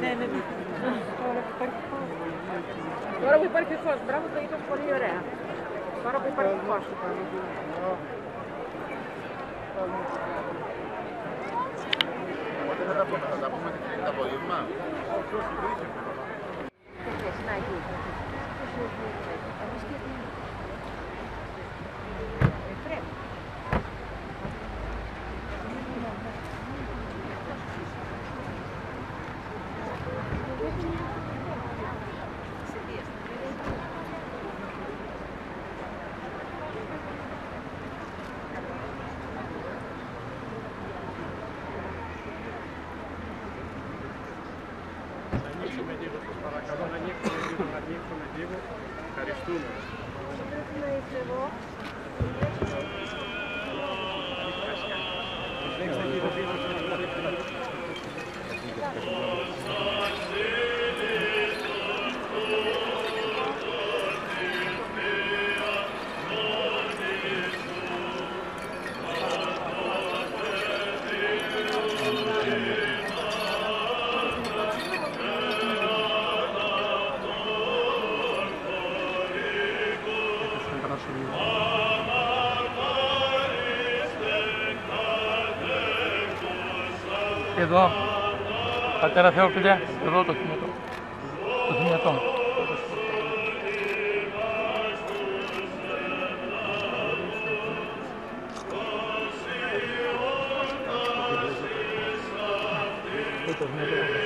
Ναι, ναι, ναι. Τώρα που υπάρχει φως, μπράβο, το είπες πολύ ωραία. Τώρα που υπάρχει φως. Οπότε θα τα πούμε, θα τα πούμε το απόγευμα. Να, εκεί; Πρέπει. Ανοίξουμε λίγο, σας παρακαλώ, να ανοίξουμε λίγο, να ανοίξουμε λίγο. Ευχαριστούμε. Λέξτε λίγο Εδώ. Πατέρα Θεόφιλε, εδώ το θυμετό. Το θυμετό. Μακαριζόμεν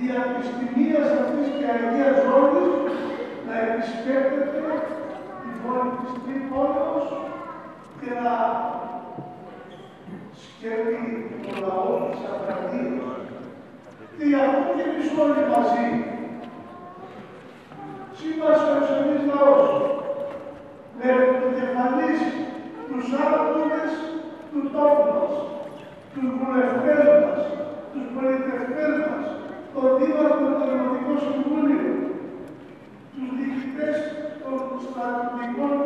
δια της τιμίας αυτής και Αγίας Ζώνης να επισκέπτεται την πόλη της Τρίπολης και να σκέφτει το λαός της Αρκαδίας. Και γι' αυτό και εμείς όλοι μαζί, σύμβαση ο εξωτερής λαός, με επικεφαλής τους άρχοντες του τόπου μας, τους βουλευτές μας, τους πολιτευτές μας, τον Δήμαρχο του Δημοτικό Συμβούλιο, τους διοικητές των στρατιωτικών